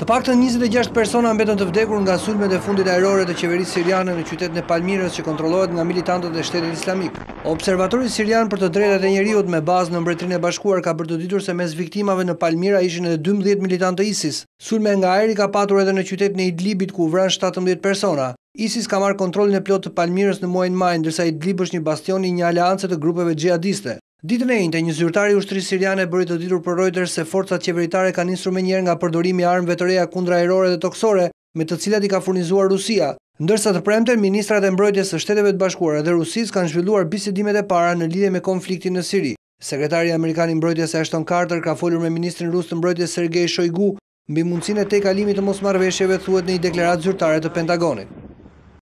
Të paktën njëzet e gjashtë persona mbetën të vdekur nga sulmet e fundit ajrore të qeverisë siriane në qytetin e Palmirës që kontrollohet nga militantët e Shtetit Islamik. Observatori sirian për të drejtat e njeriut me bazë në Mbretërinë e Bashkuar ka bërë të ditur se mes viktimave në Palmira ishin edhe dymbëdhjetë militantë të ISIS. Sulme nga ajri ka patur edhe në qytetin e Idlibit ku u vranë shtatëmbëdhjetë persona. ISIS ka marrë kontrollin e plotë të Palmirës në muajin maj, ndërsa Idlib është një bastion i një aleance të grupeve xhihadiste. Ditën e enjte, një zyrtar i ushtrisë siriane bëri të ditur për Reuters se forcat qeveritare kanë nisur menjëherë nga përdorimi i armëve të reja kundra-ajrore dhe tokësore, me të cilat i ka furnizuar Rusia, ndërsa të premten ministrat e mbrojtjes së Shteteve të Bashkuara dhe Rusisë kanë zhvilluar bisedimet e para në lidhje me konfliktin në Siri. Sekretari amerikan i Mbrojtjes Ashton Carter ka folur me ministrin rus të Mbrojtjes Sergei Shoigu mbi mundësinë e tejkalimit të mosmarrëveshjeve, thuhet në një deklaratë zyrtare të Pentagonit.